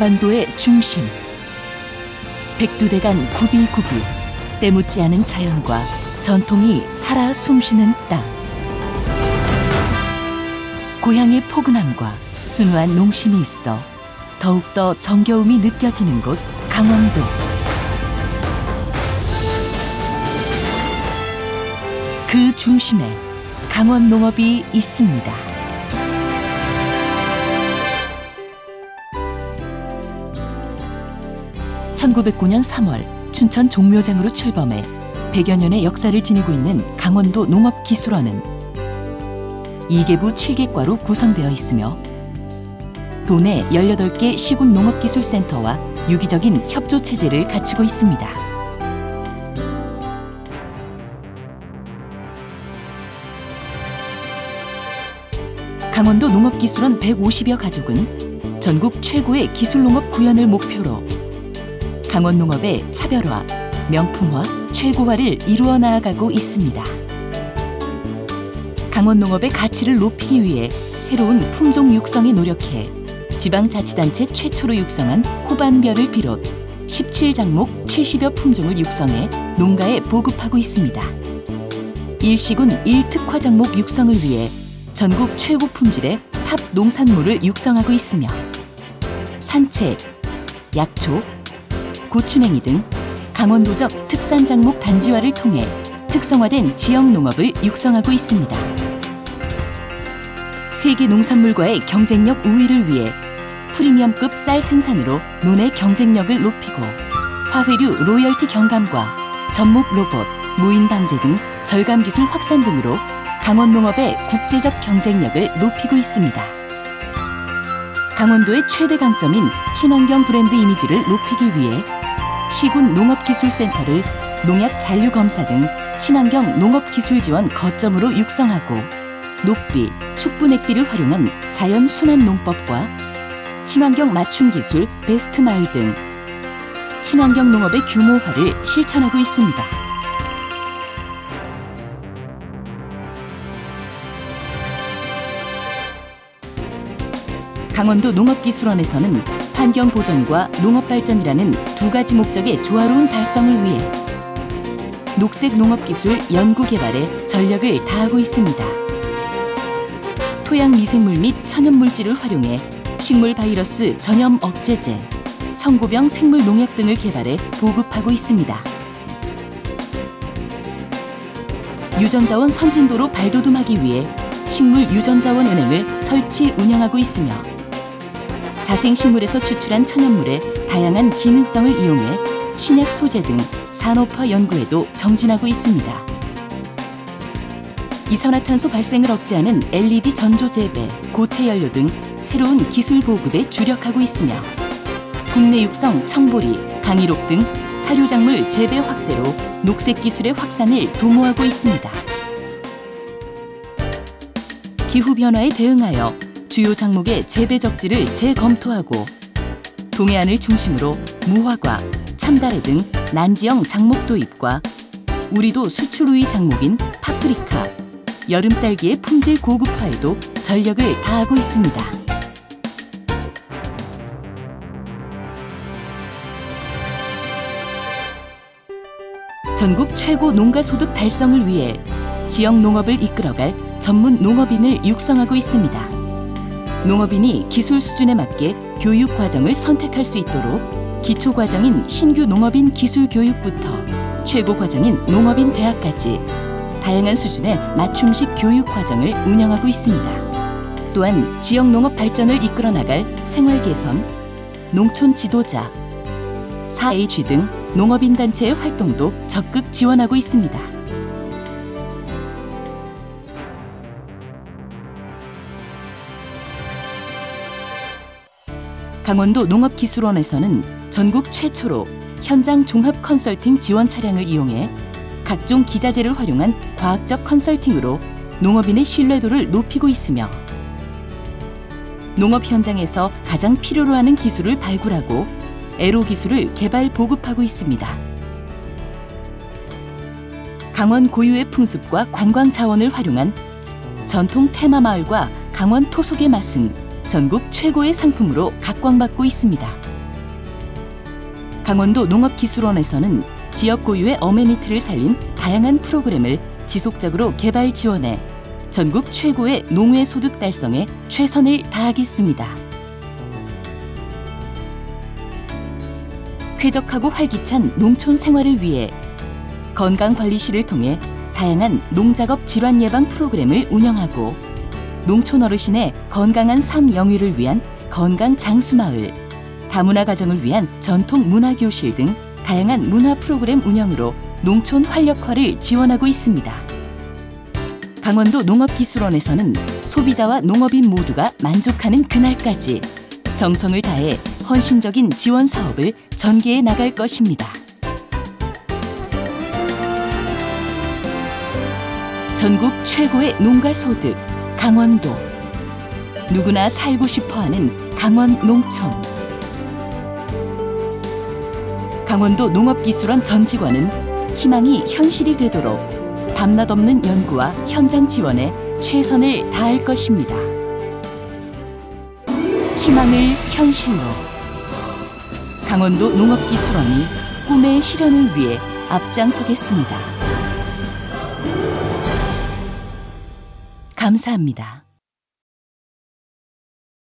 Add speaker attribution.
Speaker 1: 한반도의 중심. 백두대간 구비구비 때묻지 않은 자연과 전통이 살아 숨쉬는 땅. 고향의 포근함과 순수한 농심이 있어 더욱더 정겨움이 느껴지는 곳 강원도. 그 중심에 강원 농업이 있습니다. (1909년 3월) 춘천 종묘장으로 출범해 100여 년의 역사를 지니고 있는 강원도 농업기술원은 2계부 7계과로 구성되어 있으며 도내 18개 시군 농업기술센터와 유기적인 협조 체제를 갖추고 있습니다. 강원도 농업기술원 150여 가족은 전국 최고의 기술농업 구현을 목표로 강원 농업의 차별화, 명품화, 최고화를 이루어 나아가고 있습니다. 강원 농업의 가치를 높이기 위해 새로운 품종 육성에 노력해 지방자치단체 최초로 육성한 호반별을 비롯 17작목 70여 품종을 육성해 농가에 보급하고 있습니다. 1시군 1특화 작목 육성을 위해 전국 최고 품질의 top 농산물을 육성하고 있으며 산채, 약초, 고추냉이 등 강원도적 특산 작목 단지화를 통해 특성화된 지역 농업을 육성하고 있습니다. 세계 농산물과의 경쟁력 우위를 위해 프리미엄급 쌀 생산으로 논의 경쟁력을 높이고 화훼류 로열티 경감과 접목 로봇, 무인 방제 등 절감 기술 확산 등으로 강원 농업의 국제적 경쟁력을 높이고 있습니다. 강원도의 최대 강점인 친환경 브랜드 이미지를 높이기 위해 시군 농업기술센터를 농약 잔류 검사 등 친환경 농업기술 지원 거점으로 육성하고 녹비, 축분액비를 활용한 자연 순환 농법과 친환경 맞춤 기술 베스트 마을 등 친환경 농업의 규모화를 실천하고 있습니다. 강원도 농업기술원에서는 환경 보전과 농업 발전이라는 두 가지 목적의 조화로운 달성을 위해 녹색 농업 기술 연구 개발에 전력을 다하고 있습니다. 토양 미생물 및 천연 물질을 활용해 식물 바이러스 전염 억제제, 청고병 생물 농약 등을 개발해 보급하고 있습니다. 유전자원 선진도로 발돋움하기 위해 식물 유전자원 은행을 설치 운영하고 있으며 자생식물에서 추출한 천연물의 다양한 기능성을 이용해 신약 소재 등 산업화 연구에도 정진하고 있습니다. 이산화탄소 발생을 억제하는 LED 전조 재배, 고체 연료 등 새로운 기술 보급에 주력하고 있으며 국내 육성 청보리, 강의록 등 사료작물 재배 확대로 녹색 기술의 확산을 도모하고 있습니다. 기후 변화에 대응하여 주요 작목의 재배 적지를 재검토하고 동해안을 중심으로 무화과, 참다래 등 난지형 작목 도입과 우리도 수출 우위 작목인 파프리카, 여름 딸기의 품질 고급화에도 전력을 다하고 있습니다. 전국 최고 농가 소득 달성을 위해 지역 농업을 이끌어갈 전문 농업인을 육성하고 있습니다. 농업인이 기술 수준에 맞게 교육 과정을 선택할 수 있도록 기초 과정인 신규 농업인 기술 교육부터 최고 과정인 농업인 대학까지 다양한 수준의 맞춤식 교육 과정을 운영하고 있습니다. 또한 지역 농업 발전을 이끌어 나갈 생활 개선, 농촌 지도자, 4H 등 농업인 단체의 활동도 적극 지원하고 있습니다. 강원도 농업기술원에서는 전국 최초로 현장 종합 컨설팅 지원 차량을 이용해 각종 기자재를 활용한 과학적 컨설팅으로 농업인의 신뢰도를 높이고 있으며 농업 현장에서 가장 필요로 하는 기술을 발굴하고 에로 기술을 개발 보급하고 있습니다. 강원 고유의 풍습과 관광 자원을 활용한 전통 테마 마을과 강원 토속의 맛은 전국 최고의 상품으로 각광받고 있습니다. 강원도 농업기술원에서는 지역 고유의 어메니티를 살린 다양한 프로그램을 지속적으로 개발 지원해 전국 최고의 농후의 소득 달성에 최선을 다하겠습니다. 쾌적하고 활기찬 농촌 생활을 위해 건강관리실을 통해 다양한 농작업 질환 예방 프로그램을 운영하고 농촌 어르신의 건강한 삶 영위를 위한 건강 장수마을, 다문화 가정을 위한 전통 문화 교실 등 다양한 문화 프로그램 운영으로 농촌 활력화를 지원하고 있습니다. 강원도 농업기술원에서는 소비자와 농업인 모두가 만족하는 그날까지 정성을 다해 헌신적인 지원 사업을 전개해 나갈 것입니다. 전국 최고의 농가 소득 강원도 누구나 살고 싶어하는 강원 농촌 강원도 농업기술원 전 직원은 희망이 현실이 되도록 밤낮 없는 연구와 현장 지원에 최선을 다할 것입니다. 희망을 현실로 강원도 농업기술원이 꿈의 실현을 위해 앞장서겠습니다. 감사합니다.